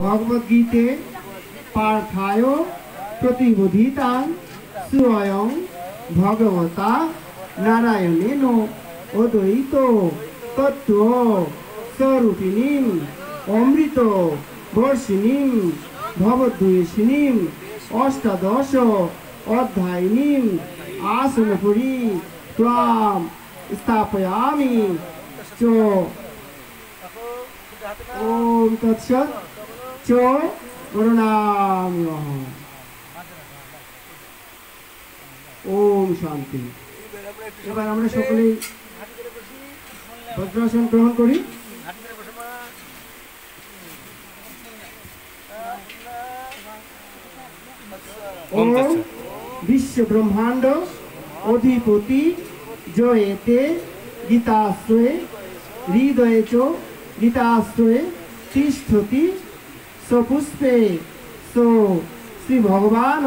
ভগবদ্গীতে পার্থায় প্রতিবোধিতাং স্বয়ং ভগবতা নারায়ণেন অদ্বৈত তত্ত্ব স্বরূপিণীম অমৃত বর্ষিণীম ভবদ্বেষিণীম অষ্টাদশ অধ্যায়িনীম আসনপুরী ত্বাম স্থাপয়ামি চ। ওম তৎসৎ। চ করুণামি ওম শান্তি এবার আমরা সকলেই বজ্রাসন গ্রহণ করি। ওম বিশ্ব ব্রহ্মাণ্ড অধিপতি জয়েতে গীতাশ্রয়ে হৃদয়ে চ গীতাশ্রয়ে তিষ্ঠতি সপুষ্পে সো শ্রী ভগবান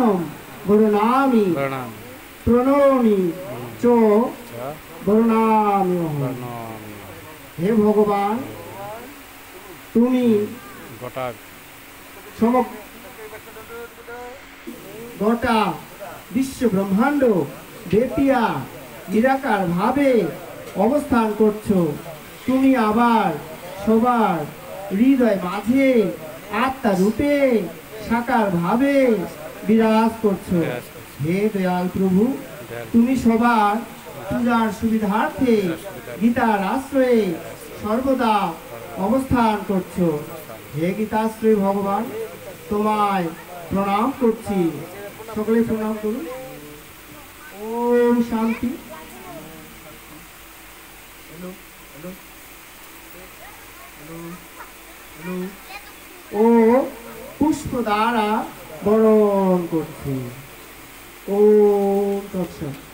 বরুণামি প্রণাম প্রণমি চ হে ভগবান তুমি গোটা বিশ্ব ব্রহ্মাণ্ড বেপিয়া নিরাকার ভাবে অবস্থান করছ। তুমি আবার সবার হৃদয় মাঝে আত্মা রূপে সাকার ভাবে বিরাজ করছ। হে দয়াল প্রভু তুমি সবার পূজার সুবিধার্থে গীতার আশ্রয়ে সর্বদা অবস্থান করছ। হে গীতাশ্রয় ভগবান তোমায় প্রণাম করছি। সকলে প্রণাম করুন। ওম শান্তি। হ্যালো হ্যালো হ্যালো হ্যালো ও পুষ্প দ্বারা বরণ করছে। ও তৎসৎ।